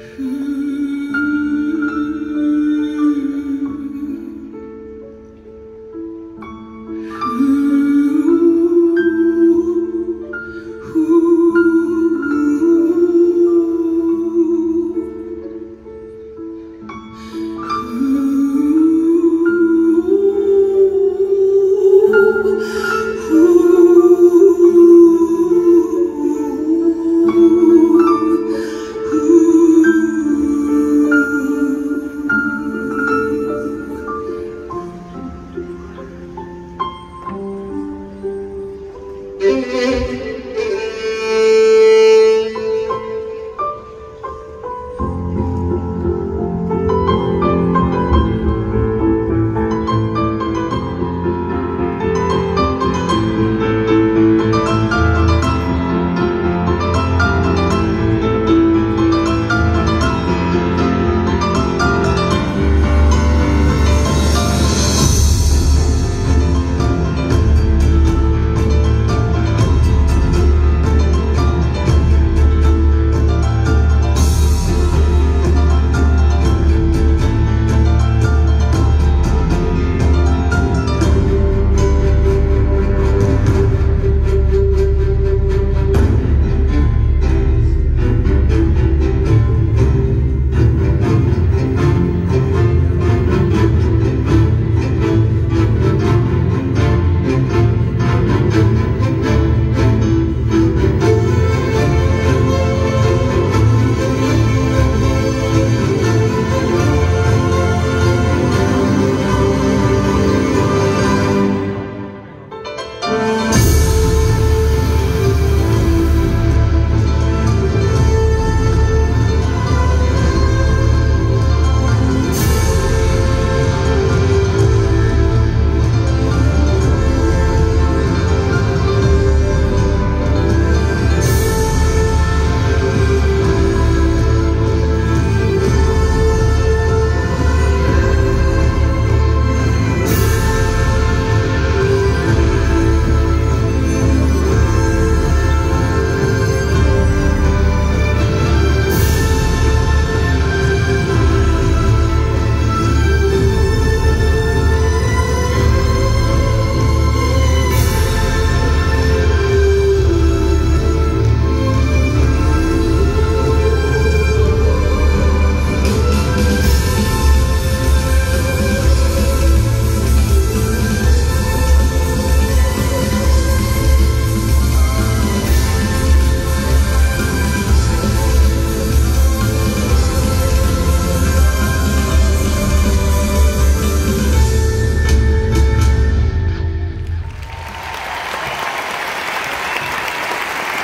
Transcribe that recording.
Mm-hmm.